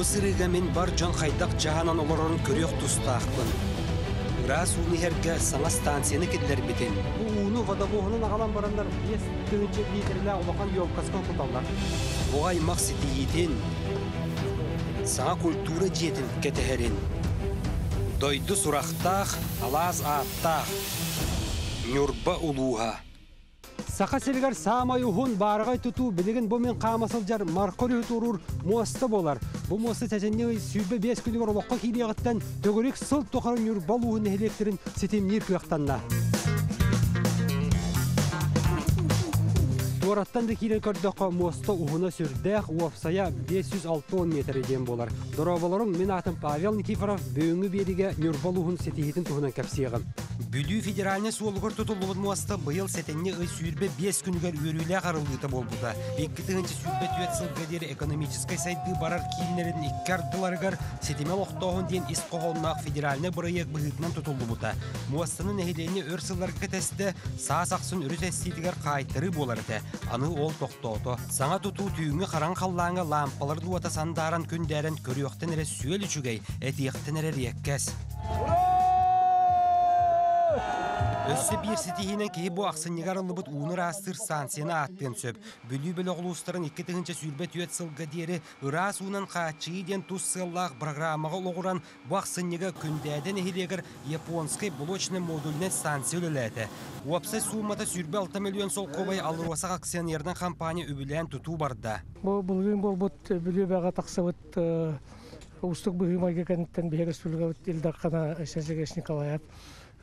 Бу сырыга мен бар жон хайдак жаһанан олорон көрөк тустаакпын. Раз уны херге саңа станцияны кидлер битин. Бу уну водовоһунун агалан барандар бес тыгынчы литрле улахан ёмкаска куталлар. Бугай макситиитин саңа культура жетин кетехерин. Дойду сурахтах, алаз аттах. Нюрба улуха. Сақа селгер самай ухун барғай туту білігін бұмен қамасылжар марқoli турур моста болар. Бұл моста тәженне сүйбе бес күнігер олыққа кейлеғіттен төгірек сыл тоқарын юрбал ухын электрин сетемнер күйақтанна. Туараттан да кирен көрдөккө моста ухуна сүрдәк уапсая 560 метр еден болар. Доробаларым мен атым Павел Никифоров бөңі бериге юрбал ухун сетихитин туһунан кәпсиягым. Бүлүү федеральный суолгор тутулугун муаста быйыл сетенне ый сүйрбе 5 күнүгер үрүлэ карылыты болбуда. Сүйрбе түет сылга дери экономической сайды барар кийинерин иккардыларыгар сетеме лохтоғын ден ис қоғолнақ федеральный бұрыйық бұғытынан тутулубута. Муастанын эхилени өр сылларга тесте саас ақсын үрүс эститигер қайтыры боларыты. Аны ол тоқтоото. Саңа туту түйіңі қаран қаллаңа лампалар дуата сандаран күндәрін көріоқтен әрі сүйел үчүгей, этиектен әрі. Өссі бір сетихинен кейі бұ ақсыннегар ұлыбыт уыныр астыр станцияны аттын сөп. Бүлі білі оғылыстарын екі тігінші сүйірбе түйет сылға дері ұрас уынан қачығы ден тұс сыллақ программаға оғыран бұ ақсыннега күндәден ehилегір японскай блочный модульный станция өлеләді. Уапса суммата сүйірбе 6 миллион сол қобай алыруасақ акционердің компания үбілән тұту барда. Бұл бұл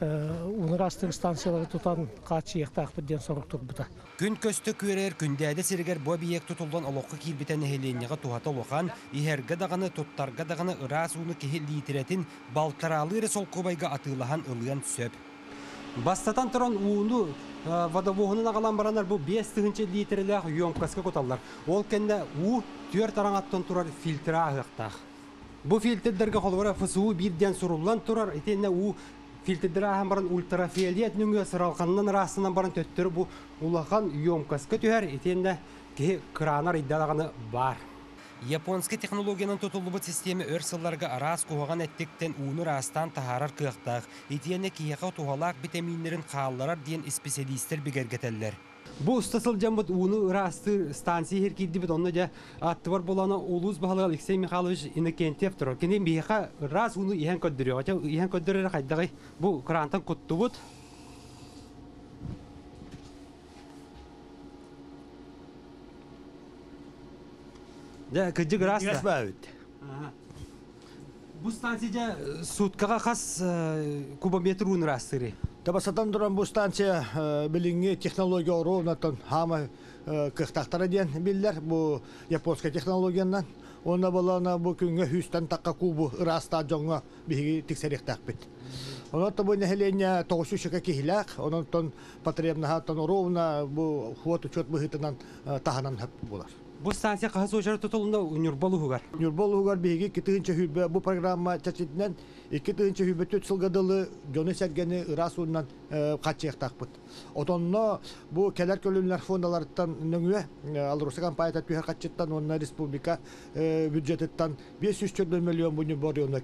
растык станциялары тутан качы яктак биден сорук турбута Күн көсті көрер күндәді сіргер бу биек тұтылдан олыққы келбітен хеленеға тухата лоқан, ихерге дағаны тұттарға дағаны ырас уны кехе литеретін балтаралыры сол көбайға атылахан ылыян сөп. Бастатан тұран уыны водовоғының ағалан баранар бұл 5 тығынчы литрлі йомкаска коталар. Ол кәнде у түйер тараңаттан тұрар фильтра ағықтақ. Бұл фильтрдерге қолуыра фысуы бірден сұрулан тұрар, етенне у фильтрдерахан баран ультрафиолет нүңгө сыралқаннан расынан баран төттөрү бу улахан ёмкаска түһәр итенде ки кранар иддалаганы бар. Японский технологияның тутулубут система өр сылларга арас кугаган эттиктен уну растан тахарар кыактак, итиене кияка тухалак витаминнерин хаалларар диен специалисттер. Бу устасыл жамбыт уну расты станция херкидди бит онна жа атты бар болана улус бахалы Алексей Михайлович Иннокентьев тур. Кини биха раз уну иһен көддөрү. Ача иһен көддөрөр кайдагы бу крантан куттубут. Да, кыжык раста. Ясбавит. Бу станция суткага хас кубометр уну растыры. Табасатан туран бу станция билинги технология оронатан хама кыхтактара диен биллер бу японская технологиянан. Онна балана бу күнгө хүстен такка кубу ыраста жоңга биги тиксеректак бит. Онотто бу нехеленя тогушу шика кихилак, онотон потребна хатан ровна бу хвот учет быхытынан таханан хап булар. Бу станция кахас ошар тутулунда унюрбалу хугар. Нюрбол угар биги китыгынча хүбе бу программа чачитнен икки тыгынча хүбе төт сылгадылы жоны сәргені ырасуунан качыяктакпыт. Отонно бу келер көлүнлөр фондаларыттан нөңүе алруса компания түһөр качыттан онна республика бюджететтан 500 миллион буну борионна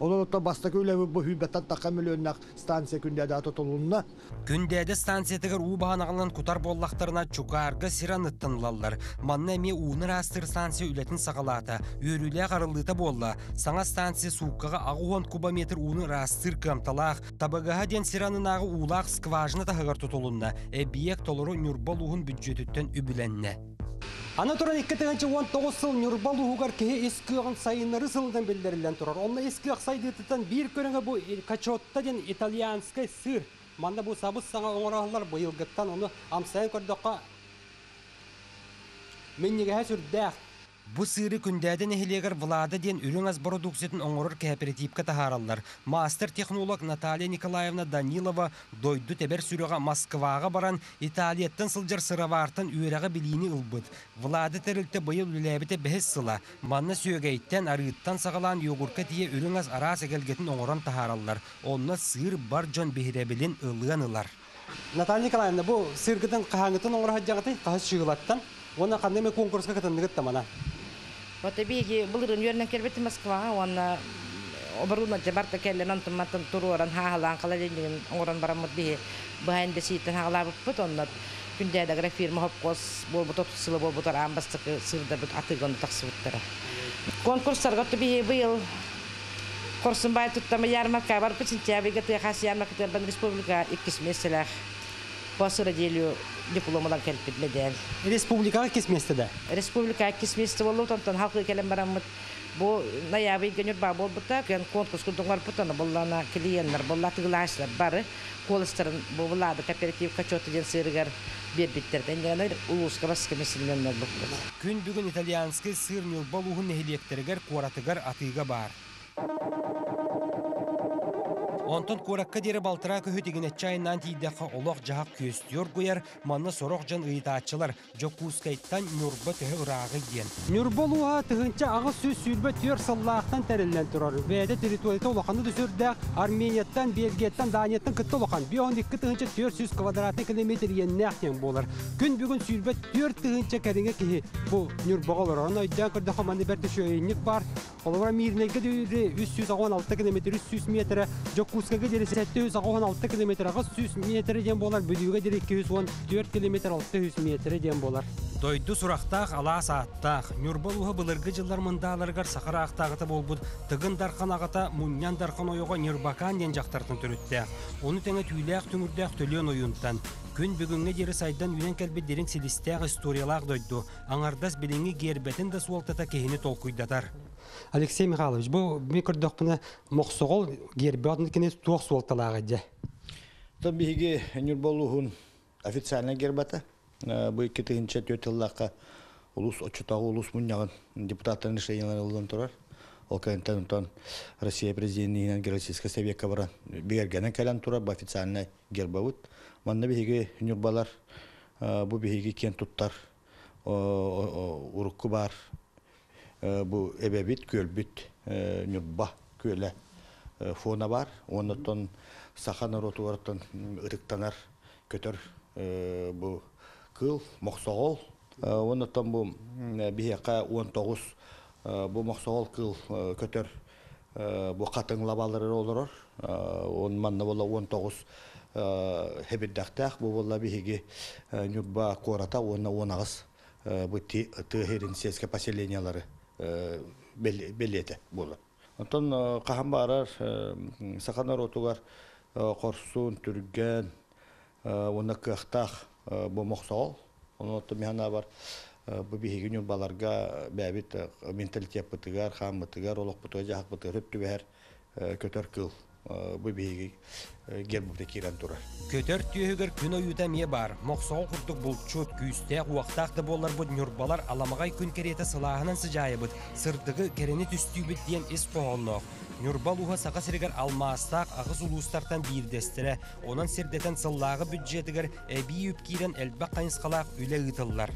отто баста хүбеттан така миллионнак станция күндәде атотолунна. Күндәде станциятыгар у баһанагылан кутар боллактарына чугарга сираныттанлалар. Манна эми ууныр астыр станция үлетін сағалата. Өрүле қарылыта болла. Саңа станция сууккага агуон кубометр ууныр астыр камталақ. Табагаха ден сиранынағы улақ скважина тахыгар тутулунна. Эбиек толору нюрбал уhun бюджетіттен үбіленне. Ана туран 2019 сыл Нюрбал угар кеhe эскиоган сайынары сылдан белдерилен турар. Онна эскиог сайдытытан бир көріңі бу качотта ден итальянскай сыр. Манда бу сабыз саңа оңырағылар быйылгыттан оны амсайын көрдөкка мен неге сүрдәк Бу сыры күндәден эхилегер Влада ден үрің аз продукциятын оңорор кооперативка тахараллар. Мастер технолог Наталья Николаевна Данилова дойду тебер сүрөға Москваға баран Италияттан сылжар сыравартан үйрәға билини ылбыт. Влада терилте быйыл үләбите бәхес сыла. Манна сүйөгейттен арыттан сағалан йогурка тие үрің аз арас әгелгетін оңорон тахараллар. Онна сыр бар жон бехиребилин ылыан ылар. Наталья Николаевна, бу сыргытын қағаңытын оңор хаджағыты қағыз шығылаттан. Оны қандай ме конкурска катындыгыт тамана. Вот биги булырын йөрнен келбети Москвага, онна оборуна жабарта келлен онтон маттан туруран хаалан кала деңген оран барамыт би баһайн беситен хаалап бут оннат күндә дагра фирма хопкос бол бут сылы бол бут амбастык сырда бут Корсын бай туттама ярмарка бар республика иккис меселах. Басыра делю дипломадан келпит медаль. Республикаға кес местеде. республика кисместе болу тонтон халкы келен барамыт бу ноябрь гөнür ба бол бута ген конкурс кудуңар путана буллана клиенттер булла тыглашлар бары колыстырын бу булады кооператив качоты ден сыргар бербиттерден дегенер улуска баска меселенер букты Күн бүгін итальянский сыр нюлбалуғын нехилектергер куаратыгар атыга бар. Онтон куракка дере балтыра көһү дигене чайнан тийдәкка олох жахак көстүр гуяр, манна сорох жан ыйтаачылар, жокускайттан нюрба төһө ырагы диен. Нюрбалуга тыгынча агы сүз сүлбе төр саллаахтан тереллен турар. Бәдә территорияда олоханды дүсөрдә Армениятан, Бельгияттан, Данияттан кытты олохан. Бион икки тыгынча 400 квадратный километр еннәхтен болар. Күн бүгін сүлбе төр тыгынча кәреңе киһи бу нюрбагалар аны айдан көрдө хаманы берде шөйнек бар. Олар мирнеге дүйре 316 км 300 метр, Жокускага дере 716 км, агы 100 метр ден болар, бүдүгө дере 214 км 600 метр ден болар. Дойду сурақтақ, ала сааттақ, Нюрбалуға былырғы жылдар мындаларғар сақара ақтағыты болбуд, тыгын дарқан ағата, мұньян дарқан ойуға Нюрбакан ден жақтартын түріттәқ. Оны тәңе түйләқ түңірдәқ төлен ойынтан. Күн бүгінге дері сайдан үйен кәлбе дерін селістәқ историялақ дойду. Аңардас біліңі гербетін да суалтата кехіні толкуйдатар. Алексей Михайлович, бұл мен көрдіқпіні моқсоғол гербетін кене суалталағы де. То биһиги Нюрболуһун официально гербата. Бу икки тыгынча төтеллакка улус очутагы улус муннягын депутаттарын решениялары ылдан турар. Ол кайынтан онтон Россия президентинен Героический советка баран бергенен калан турар бу официально гербавыт. Манна биһиги Нюрбалар бу биһиги кен туттар урукку бар. Бу эбебит көлбүт Нюрба көле фона бар. Оннотон сахан ротуарттан ырыктанар көтөр бу кыл оннотон бу бияка 19 бу моксогол кыл көтөр бу катыңлабалары олорор. Он манна бола 19 хебиддактак бу бола нюбба кората онна тыхерин сельское поселениялары белете була Онтон корсун түрген кыхтах бу мохсол онотто механа бар бу бихигин баларга бәбит менталитет бытыгар хам бытыгар олок бутыга жак бытыгар бәһәр көтөр кыл бу биһиги гербүтэ кирен турар Көтөр түйөгөр күн ойута мие бар. Моқсол құрдық бұлчут, күйістәқ, уақтақты болар бұд нүрбалар аламағай күн кереті сылағынан сыжайы бұд. Сырдығы керені түстүйбіт дейін іс қоғылнық. Нүрбал уға сақа сіргер алмастақ, ағыз улустартан бейірдестірі, онан сірдетен сыллағы бюджетігер әбей үпкирен әлбақ қайынсқалақ үлі ұтылар.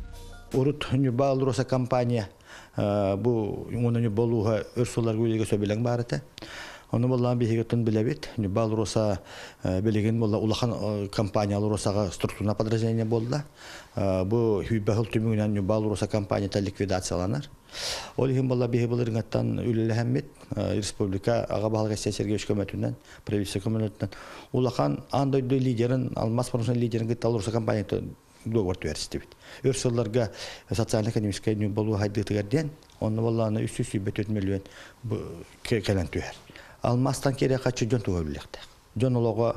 урут Алроса компания бу уна Нюрбалуга өрсулар гүлеге сөбелең барыты. Оны боллан бихигетін білебет. Нюрбал Роса білеген болла улахан компания Алросаға структурна подразделение болды. Бу хүбәхыл түмігінен Нюрбал Роса компанията ликвидацияланар. Ол ихин болла бихи болырыңаттан үлілі хәммет республика аға бағалға Сергеевич көмәтінен, правительство көмәтінен. Улахан лидерін, алмас промышленный лидерін гытта Алроса компанията договор түәрістебет. Өрсылларға социально-экономическая не болу хайдытыгарден, оны болланы 300 миллион кәлән түәр. Алмастан кере қачы жон білектек. Жон олығы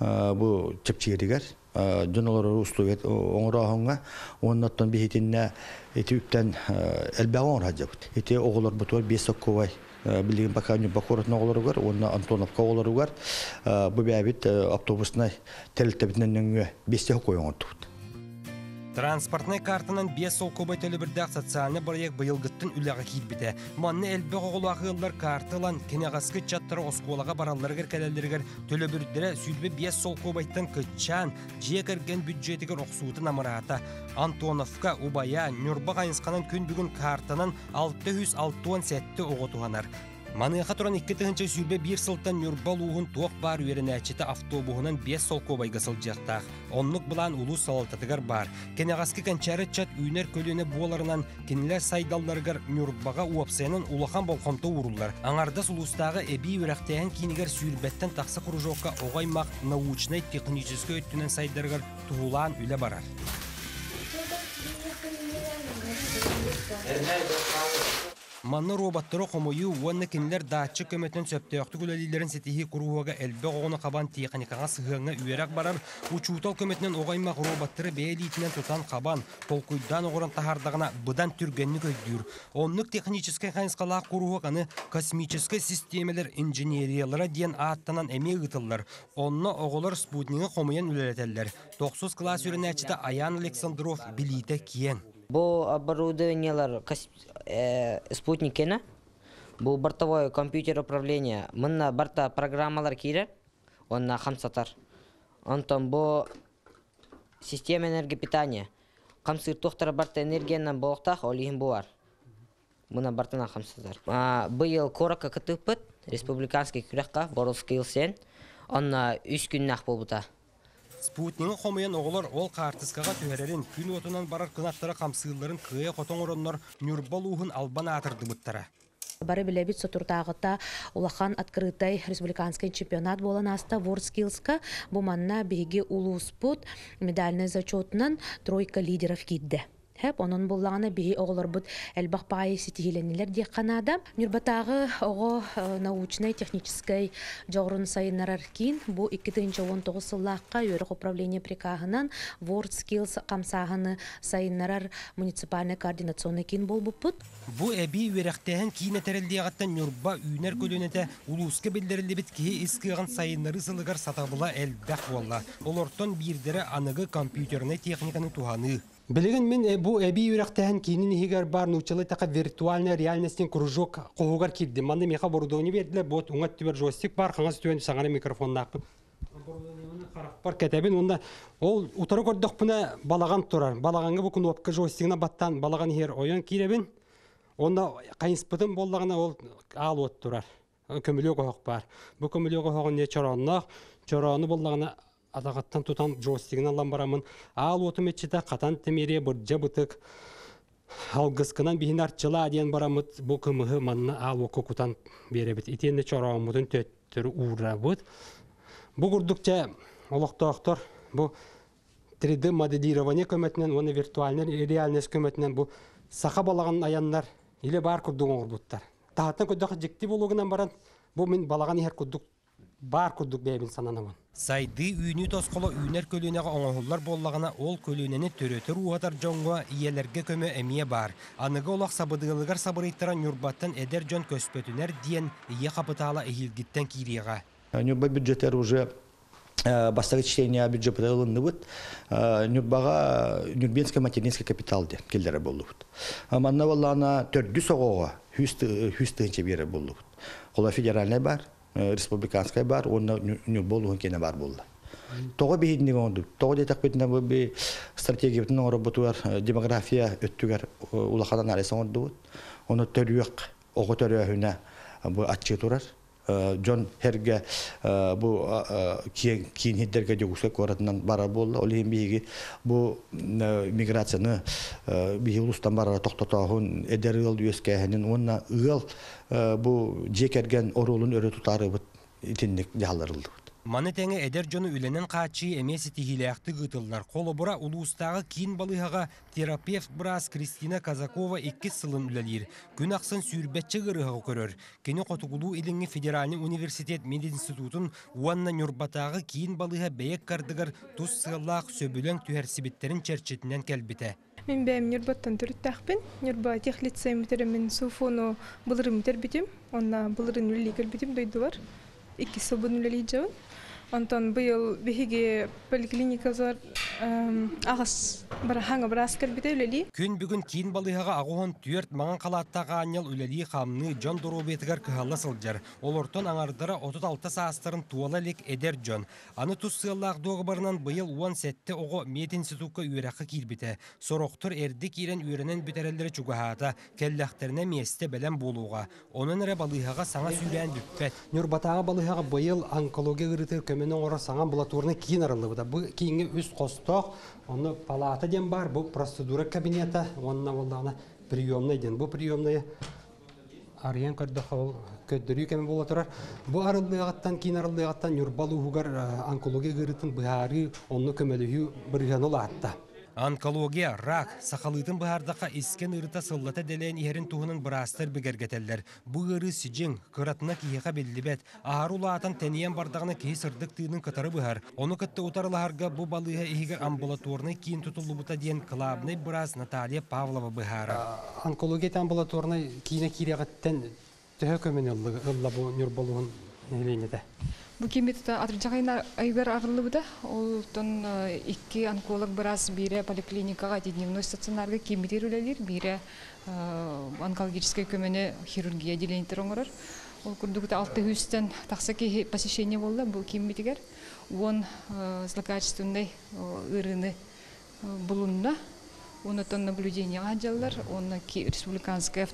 бұ чепчигерігер, жон олары условия оңырағыңа, оннаттан бейетінне еті үптен әлбәғі оңыр хаджабыт. Еті оғылар бұтуар 5 сокковай билигин баканю бакорот оголоругар онна антоновка оголоругар бу бәбит автобусна телтебитнен нөңгө бесте койоңортут Транспортный картанан бес сол көбай төлөбірдәк социальный проект быйылгыттын үләгә килбите. Манны әлбе оголахылар карталан кенегаскы чаттары осколага баралларгар кәләләргәр төлөбүрдәре сүлбе бес сол көбайтын кычан жекерген бюджетигер оксуутун амарата. Антоновка Убая Нюрба кайынсканан күн бүгүн картанан 606 сәтте оготуганар. Маныха туран 2 тыгынча сүрбе бир сылтан Нюрбал уғын туақ бар үйерінәчеті автобуһунан 5 сол кобайга сылжақтақ. Онлық бұлан улу салататыгар бар. Кенеғаски канчары чат үйнер көліне буоларынан кенелер сайдалларгар Нюрбаға уапсайынан улахан болқонто урулар. Аңарда сулустағы эби үрәқтәйін кинигер сүрбеттен тақсы кружокка оғаймақ научный технический өттінен сайдаргар туғулан үле барар. Манны роботтары қомойу уанны кинилер даатчы көмөтөн сөптөөхтү күлөлилерин сетихи курууга элбе оҕону кабан техникаға сыһыаңа үөрак барар учуутал көмөтүнөн оҕаймак роботтары бээлиитинен тутан кабан толкуйдан оҕорон тахардагана быдан түргенни көйдүүр оннук технический хайынскалаах курууганы космический системалар инженериялара диэн ааттанан эме ытыллар онно оҕолор спутниги хомуян үлелетеллер токсус класс үрүнэчите аян александров билиите киен Бу оборудованиелар э, спутникена. Бу бортовое компьютер управление. Мынна барта программалар кире. Онна хамсатар. Онтон бу система энергопитания. Камсыр тохтара барта энергиянан болуктах олихин буар. Мына бартана хамсатар. А, Быйыл корока кытыппыт. Республиканский күрәкка Боровский сен. Онна үч күннах болбута. Спутниги хомуян оголор ол картыскага түһәрерин күн отунан барар кынаттара камсыылларын кыя котоң ороннор Нюрбал уһун албан атырдыбыттара. Бары билебит сотуртаагыта улахан открытай республиканский чемпионат болан аста Ворскилска бу манна биги улуспут медальный зачетынан тройка лидеров кидде. Хеп онун буллагына биги оголорбут элбах пай ситиленилер дие канада. Нюрбатагы ого э, научной технической жогрун сайыннарар кин бу 2019 сыллакка өрөк управление прикагынан World Skills камсагыны сайыннарар муниципальный координационный кин болбуппут. Бу эби үерәхтәһен киіне тәрелдиягаттан Нюрба үйнер көлөнете улуска белдерилебит кие искыган сайыннары сылыгар сатабыла элбәх болла. Олортон бирдере аныгы компьютерный техниканы туханы. Билеген мен бу эби үрәхтәһен киинин хигер бар нучылы така виртуальная реальностен кружок куугар кирди. Манды меха борудони бердилер, бот уңат түбер жостик бар, хаңас түен саңара микрофон нақпы. бар кетебин онда ол утары көрдөх буна балаган турар балаганга бу кнопка жостигина баттан балаган хер ойон киребин онда кайынспытын боллагана ол ал от турар көмүлүө коок бар бу көмүлүө коогун не чороннох чорону боллагана атагаттан тутан жостигин алан барамын ал отум ичите катан темире буржа бытык алгыскынан биһин арчыла диэн барамыт бу кымыһы манна ал оку кутан беребит итиэнне чороомутун төттөрү уурабыт бу курдукча олохтоохтор бу 3D моделирование көмөтүнөн оны виртуальный реальность көмөтүнөн бу саха балаган аяннар иле бар курдук оңорбуттар тааттан көдөк жикти болугунан баран бу мен балаган ихер курдук бар курдук бэбин сананамын. Сайды үйүнү тосколо үйнер көлүнеге оңоһуллар боллагана ол көлүнени төрөтөр уатар жоңго иелерге көмө эмие бар. Аныга олох сабыдыылыгар сабырыйттара нюрбаттан эдер жон көспөтүнер диен ие капытаала эхилгиттен кириега Нюрба бюджеттер уже э, бастагы чтение бюджета ылынныбыт. Нюрбага нюрбенский материнский капитал де келдере болдубут манна боллана төрдү согого хүз тыгынча бере болдубут кола федеральный бар. Э, республиканский бар онна нюрболугун кене бар оңды. Тоғы детек бетіне бұл стратегия бұтуар демография өттігер оңды бұд. Оны төрüек, оғы төрüехіне бұл атчы. Джон Херге бұл кейін хиддерге жөгіске көретінен бара болды. Ол ең бейгі бұл миграцияны бейгі ұлыстан бара тоқтатағын әдер ұл өскәхінен онына ұл бұл жекерген орулын өрі тұтары бұд итіндік жағаларылды. Маны тәңе эдер жону үленен қачы эмеси тихилэхты гытыллар. Қолы бұра улуыстағы киін балыхаға терапевт брас Кристина Казакова 2 сылын үлелер. Күн ақсын сүйірбетчі ғырығы көрір. Кені қотуғылу иліңі Федеральный университет мединститутын уанна нюрбатағы киін балыға бәйек кардығыр тұс сығылақ сөбілен түхәрсібеттерін черчетінен кәлбіті. Мен бәйім нюрбаттан түріттәқпін. Нюрба тех лицей суфону бұлырым мұтыр бітім. Онна бұлырын үлілігіл бітім дойды бар. Икі сылбын үлілей жауын. Онтан быйыл беһиге поликлиникалар агас бара хаңа барас кэлбите үлели Күн бүгін кейін балыһаға ағуын түйерт маңан қалаттаға аньял үлелі қамны Джон Доробетігер күхалла сылжар. Ол ортон аңардыра 36 саастарын туала лек эдер Джон. Аны тұс сыяллақ доғы барынан бұйыл 10 сәтті оғы мет институтқа үйрақы килбіті. Сороқтыр эрді кирен үйренен бүтерелері чугахата, келләхтеріне месте бәлем болуға. Оның әрі балыһаға саңа сүйрән бүппәт. Нюрбатаға балыһаға бұйыл онкология ғырытыр көменің ора саңа амбулаторны кейін арылы бұда. Бұл кейінгі үст қостоқ, оны палата ден бар, бұл процедура кабинета, онына болдағына приемный ден. Бұл приемный ариян көрдөх ол көддөрүү кеме бола турар. Бу арылдыгаттан кийин арылдыгаттан юрбалу хугар онкология гырытын быһары онну көмөлүхү бырыган. Онкология, рак, сақалытын бұхардақа искен ырыта сыллата делен иһерин туһунун бырастыр бігергетеллер. Бу ыры сижин, кыратына киеха беллибет, ахар улаатан тениен бардағына киһи сырдык тыынын кытары бұхар. Оны кытты утарлаһарга бу балыһа иһигер амбулаторный кийин тутуллубута диен клабный бырас Наталья Павлова бұхара. Онкология ылла бу нюрболуун эленете. Бу тон икки онколог барас бире поликлиникага дневной стационарга кемитер үлелер, бире онкологический көмөне хирургия отделениетер оңорор. Ол курдугута алты хүстен таксаки посещение болду бу кемитигер. Он злокачественный ырыны булунна. Наблюдение республиканская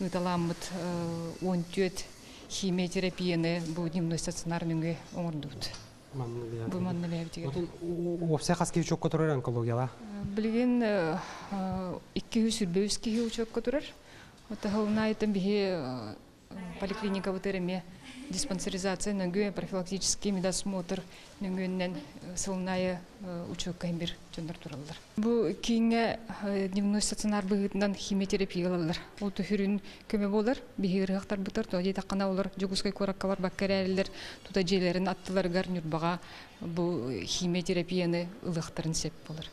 ыталамыт он химиотерапияны бу дневной стационарнынгы оңордут. Бу маннылеп деген. Отын опсе хаски учок онкологияла. Билген 200 сүрбөс ки учок которар. Ота хылна айтын бихи поликлиника вытереме диспансеризация нөңгө профилактический медосмотр нөңгөннен сылная учок кайбир жондар тураллар. Бу кийинге дневной стационар быгытынан химиотерапия алалар. Ол төһүрүн көмө болар, бихирыктар бутар, тоди такана олар жугускай коракка бар бактериялар, тута желерин аттыларгар нүрбага бу химиотерапияны ылыктарын сеп болар.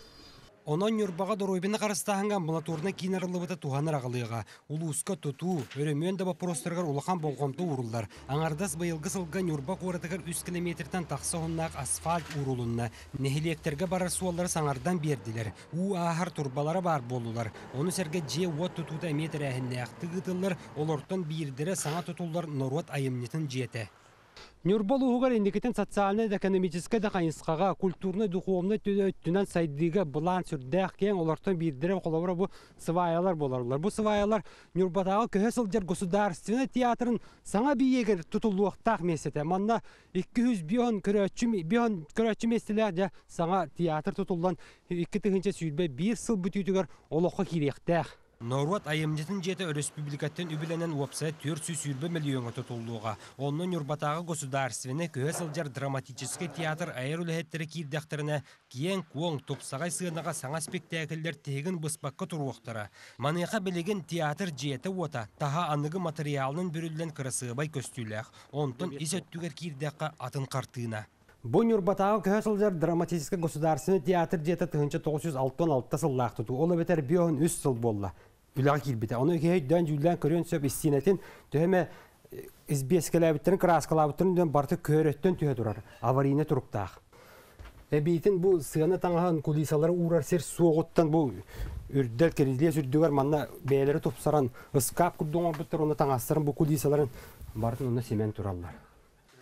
Онон юрбаға доройбіні қарыстағанға амбулаторына кейін арылыбыта туғаныр ағылыға. Улуыска тұту, өрөмен да вопростарғар улахан болғамты урулдар. Аңардас байылғы сылған юрба қуаратығар 3 километртен тақса оннақ асфальт урулунна. Нехилектерге барар суалары саңардан берділер. У ахар турбалары бар болулар. Оны сәрге же уат тұтуда метр әхінне бирдері саңа тұтулар норуат айымнетін жете. Нюрбол угар индикетен социальный экономический да культурный, духовный түнен сайдыға бұлан сүрдәк кен олартан бирдері қолабыра бұл сваялар боларлар. Бұл сваялар Нюрбатағы көһесілдер государственный театрын саңа биегер тұтылуақтақ месеті. Манна 200 бион меселер де саңа театр тұтылдан 2 тігінші сүйілбе 1 сыл бүтүйтігер олыққа керектәқ. Норуат айымнетін жеті республикаттен үбіленен уапса төр сүсүрбі миллионға тұтылуға. Онның Нюрбатағы государственный көе сылжар драматический театр айыр үліхеттері кирдәқтеріне киен куон топсағай сыйынаға саңа спектакльдер тегін бұспаққа тұруақтары. Маныйқа білеген театр жеті ота, таға анығы материалының бүрілден кырысыбай көстүләқ. Онтын исөттүгер кирдәққа атын қартыына. Бу Нюрбатағы көсілдер драматический государственный театр жеті тұхынчы 966 сыллақ тұту. Олы бетер биоғын үс сыл болла. Үліға келбеті. Оны кейі дөн жүлден көрен сөп істинетін төһеме избескеләбіттерін, краскалабыттерін барты көреттен түйе тұрар. Аварийне тұрықтақ. Эбейтин бу сыгана таңахан кулисалары урар сер соғыттан бу үрдел кериле сүрдүгөр манна бээлери топсаран ыскап курдуңор таңастырын бу кулисаларын бартын оны семен.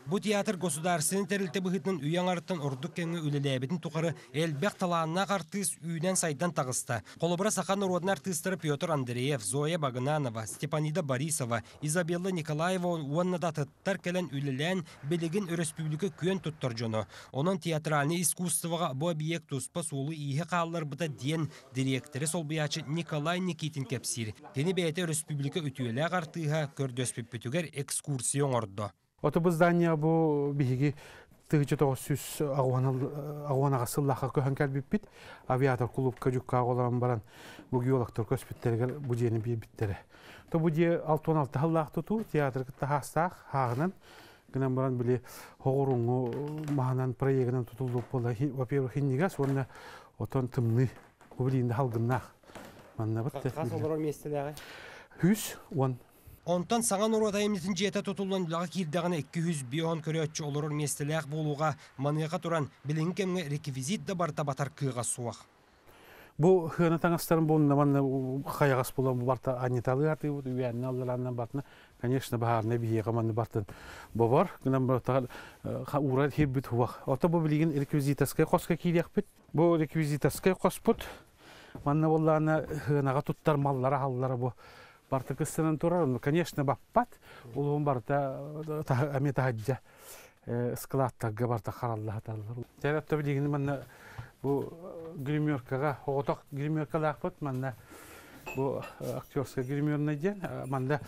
Бу театр государственный терилте быхытын үйен арыттан ордук кеңе үлелебетін туқары элбек таланна артыс үйден сайдан тағыста. Қолыбыра сақан народный артыстары Петр Андреев, Зоя Багананова, Степанида Борисова, Изабелла Николаева уаннада тыттар келен үлелен белеген республика күйен туттар жону. Onun театральный искусствоға бу объект туспа сулы ihe қаллар бұта ден директоры Николай Никитин кепсир. Тени бәйті республика үтүелі артыға көрдөспіп бүтігер экскурсион ордо. Оту здание бу биһиги тыгычы тоғыз сүз агуанаға сыллақа көһөн кәлбиппит авиатор клубка жукка оларан баран бу геологтор көспүттергер бу жени бирбиттере. То бу же 66 халлах туту театр кытта хастах хагынан гынан баран биле хогуруңу маханан проектынан тутулуп бола. Во-первых, хиннига сонна отон тымны халгыннах. Манна бит. Кас олар местеләге. Хүс он Онтан саңан эмнитин жета тутулан лага кирдагана 200 бион көрөтчү олорор местелек болууга маныга туран билин кемге реквизит да барта батар кыга суак. Бу хына таңастарын бу наман хаягас булан бу барта аниталы арты бу уянна алларынан бартна конечно баарны бие каманы бартын бу бар гынан барта урар хирбит хуак ото бу билген реквизитаскай коска кириак бит. Бу реквизитаскай коспут манна болланы хынага туттар маллары халлары бу. Барта кыстынан турар ну конечно баппат. Улун барта ами таһаджа складтага барта харалла хаталлар терапта билген манна бу гримеркага оготок гримеркалаакпыт манна бу актерская гримерный ден манда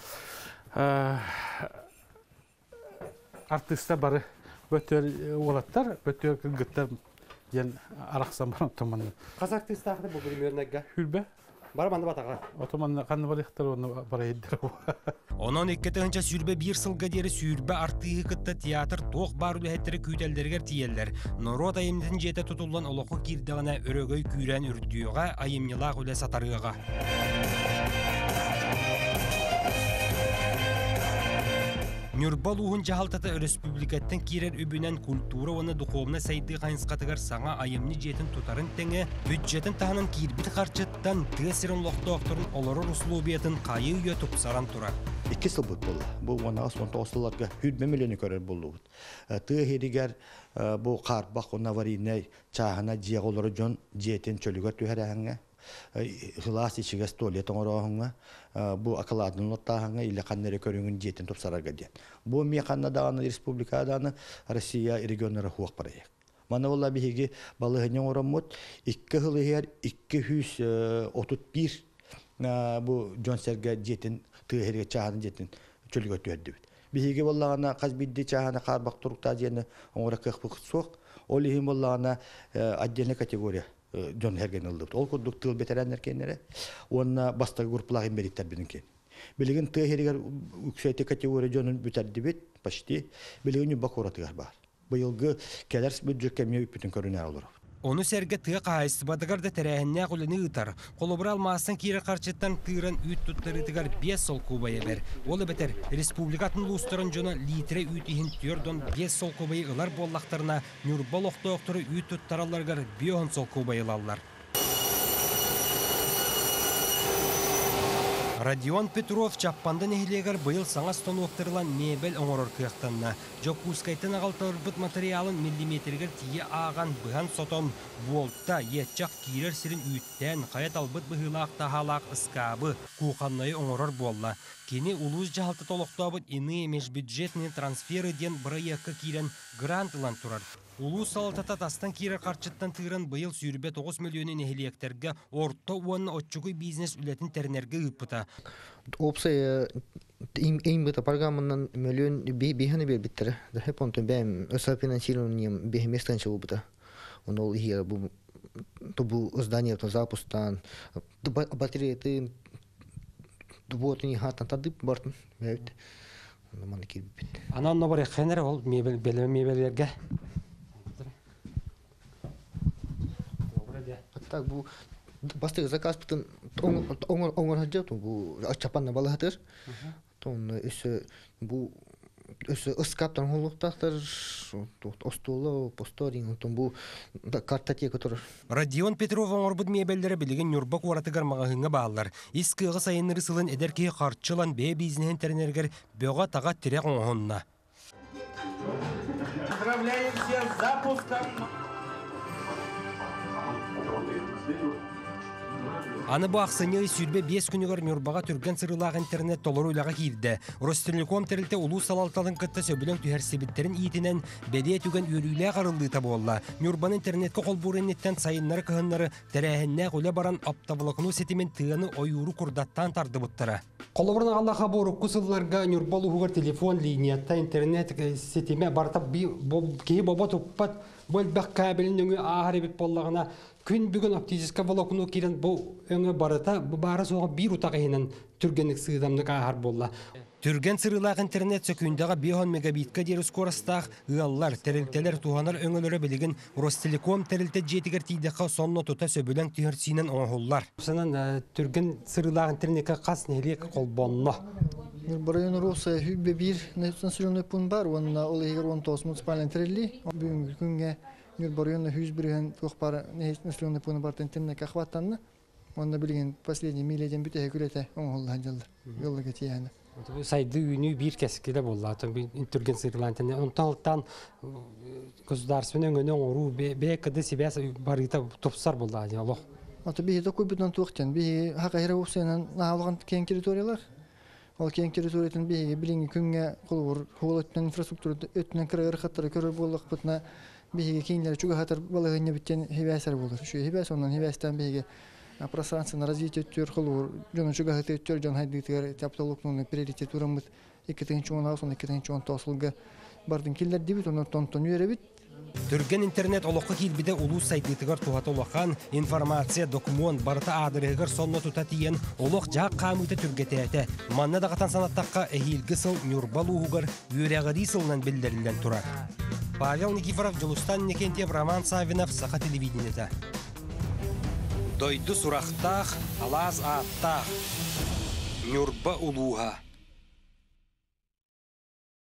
артистта бары бөтөр олаттар бөтөр кылгыттар ден араксан бар отоман Каз артист ахты бу примернага. хүлбе? Бар манды батага. отоман канны барыхтар оны бара еддер Онон иккетегенче сүрбе бир сылга дери сүрбе артыгы кытта театр тох бар үлэхеттери күйтелдергер тиеллер. Норот айымдын жете тутулган олоку кирдегана өрөгөй күйрен үрдүгө айымнылак үле сатарыга. Нюрбал уһун жахалтата республикаттан кирер үбүнен культура оны духовна сайды кайынскатыгар саңа айымны жетін тутарын теңе бюджетін таханын кирбит харчыттан тесерин лохтоокторун олорор услубиятын кайы үйө тупсаран тура. Икки сыл бут болла. Бу вона сон тосларга хүлбе миллионы көрөр болду. Ты херигер бу кар бак она варийне чахана жиголору жон жетен чөлүгө түһәрәһәңгә. Хылас ичиге столет оңорохыңга бу акаладын лоттахыңга иле каннере көрүнгүн жетен топсарарга ден. Бу ми канна даганы республикаданы Россия регионнары хуак проект. Мана болла биһиги балыгын ороммут 2 хылыгер 231 бу Джон Серге жетен тыгерге чаһаны жетен чөлгө төдүбүт. Биһиги боллагана казбидди чаһаны карбак туруктаа жени оңора кыхпык сок. Ол ихим боллагана отдельная категория Джон Херген ылдып. Ол курдук тыл ветераннар кенере. Онна бастагы группалар бериттер бинин Билеген тыгерге үксөйте категория Джонун бүтәрдибит почти. Билеген бакоратыгар бар. Быйылгы келерс бюджетке мей бүтүн көрүнөр. Оны сәрге тыға қайсы бадығар да тәрәхінне құлыны ұтар. Қолыбыра алмасын кері қарчыттан тыыран үйт тұттары тыгар 5 сол кубайы бер. Олы бәтер республикатын лустырын жона литре үйт ихін түйердон 5 сол кубайы ылар боллақтарына нүрбал оқты оқтыры үйт тұттараларғар 5 сол кубайы Радион Петров чаппанды нехилегер быйыл саңа станоктырылан мебел оңорор кыяктанна. Жокускайтын агалтырбыт материалын миллиметргер тие аған быхан сотон волтта етчак кирер сирин үйттен каят албыт быхылаак тахалаак ыскабы куханнайы оңорор болла. Кини улуз жахалты толоктообут ины межбюджетный трансферы ден проектка кирен грантылан турар. Улус салтата тастан кирер карчыттан тыыран быйыл сүйрбе 9 миллионы нехилиектерге орто уанна отчугуй бизнес үлетін тернерге ыппыта. Опсай им быта программанан миллион биханы бер биттер. Да хеп онтон бәм өсө финансированием бехместен чылу быта. Он ол ихе бу то бу здание то запустан. Батарея ты вот не хатан тады бартын. Анан нобар хенер ол мебел беле мебелерге. Так бу бастыгы заказ бүтүн оңор оңор хаджат бу ачапанна балахатыр. Тон өсө бу өсө ыскаптан холуктактыр остоло посторинг тон бу картотека тур Радион Петров оңорбут мебеллері білеген нүрбак уаратыгар мағahыңа бағалар. Искыға сайыныры сылын эдерке қарчылан бе бизнесен тернергер бөға таға тирек оңонна. Поздравляем всех с запуском Аны бу ақсыны сүрбе 5 күнігер нүрбаға түрген сырылақ интернет толыру ұлаға кирді. Ростелеком тәрілті улу салалталын кытта сөбілін түхәрсебіттерін итінен бәдия түген үрілі қарылды табы олла. Нүрбан интернетке қол бұрыннеттен сайынлары кығынлары тәрәхінне құлы баран аптавылықыну сетімен тығаны ойуру құрдаттан тарды бұттыра. Қолыбырын Аллаха бору кусылларға нүрбал уғыр телефон линиятта интернет сетіме бартап кейі боба тұппат бұл бәк кабелін өңі ағары бет боллағына күн бүгін оптическа волокно кирен бұл өңі барыта бұл бары соға бір утақ ehinen түргенік сыйдамдық ағар болла. Түрген сырылақ интернет сөкүйіндегі 5 мегабитка дер скоростақ ұяллар, тәрілтелер туғанар өңілері білігін Ростелеком тәрілті жетігер тейдеқа сонны тұта сөбілен түйірсінен оңғылар. Санан түрген сырылақ интернетке қас нелек қолбонно. Барайон Роса хүббе бир национальный пун бар, онна ол егер он тос муниципален трелли, бүгүнкү күнгө Нүр барайон хүз бирген тохпар национальный пун бар тентенне кахваттанны. Онда билген последний миледен бүтө күлете оңолдан жылды. Жолга кетияны. сайды үйүнү бир кескиле болла атын түрген сырлантын онталтан государственный өңөнө ору бе кыды себя барыта топсар Аты кең территориялар. Ол кең территориятын бутна бии кеңлер чуга хатар балыгыны биттен. Шу бии пространственно развитие өттөр кулур, жона чуга өттөр жон хайдытыр таптолуктун приоритет урамыт 2-нче он асын 2-нче он тосулга бардын киллер дибит тонтон Түрген интернет олоққа келбіде улус сайтытығар туғаты олақан информация документ барыта адырығыр сонны тута тиен олоқ жақ қамыты түргететі. Манна дағатан санаттаққа әйілгі сыл Нюрбал уғығыр үйрәғыри сылынан білдірілден тұрар. Павел Никифоров, Джулустан Никентьев, Роман Савинов, Саха телевидениеті. Дойды сұрақтақ, алаз аттақ. Нюрба улуға.